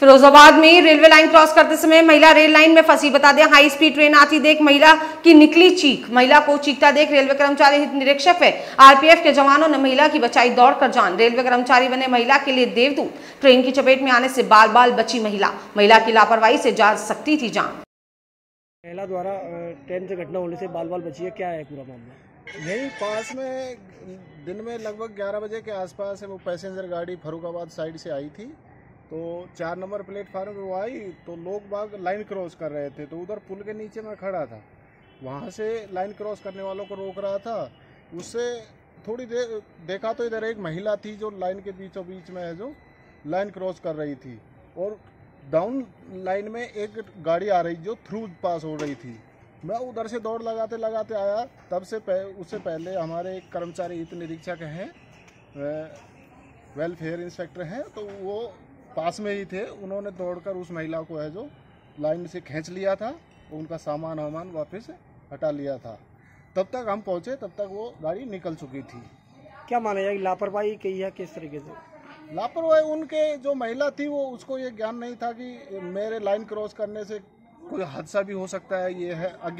फिरोजाबाद में railway line cross करते समय महिला रेल लाइन में फंसी बता दें हाई स्पीड ट्रेन आती देख महिला की निकली चीख। महिला को चीखता देख रेलवे कर्मचारी हित निरीक्षक व आरपीएफ के जवानों ने महिला की बचाई दौड़कर जान। रेलवे कर्मचारी बने महिला के लिए देवदूत। ट्रेन की चपेट में आने से बाल बाल बची महिला। महिला की लापरवाही से जा सकती थी जान। महिला द्वारा ट्रेन से घटना होने से बाल बाल बची है क्या है पूरा मामला? यही पास में दिन में लगभग 11 बजे के आसपास वो पैसेंजर गाड़ी फरुखाबाद साइड से आई थी। तो चार नंबर प्लेटफार्म पे वो आई तो लोग बाग लाइन क्रॉस कर रहे थे तो उधर पुल के नीचे मैं खड़ा था। वहाँ से लाइन क्रॉस करने वालों को रोक रहा था। उससे थोड़ी देर देखा तो इधर एक महिला थी जो लाइन के बीचों बीच में है जो लाइन क्रॉस कर रही थी। और डाउन लाइन में एक गाड़ी आ रही जो थ्रू पास हो रही थी। मैं उधर से दौड़ लगाते लगाते आया तब से पह, उससे पहले हमारे एक कर्मचारी हित निरीक्षक हैं वेलफेयर इंस्पेक्टर हैं तो वो पास में ही थे। उन्होंने दौड़कर उस महिला को है जो लाइन से खींच लिया था उनका सामान वामान वापस हटा लिया था। तब तक हम पहुँचे तब तक वो गाड़ी निकल चुकी थी। क्या माना जाए लापरवाही की है किस तरीके से? लापरवाही उनके जो महिला थी वो उसको ये ज्ञान नहीं था कि मेरे लाइन क्रॉस करने से कोई हादसा भी हो सकता है ये है अज्ञान।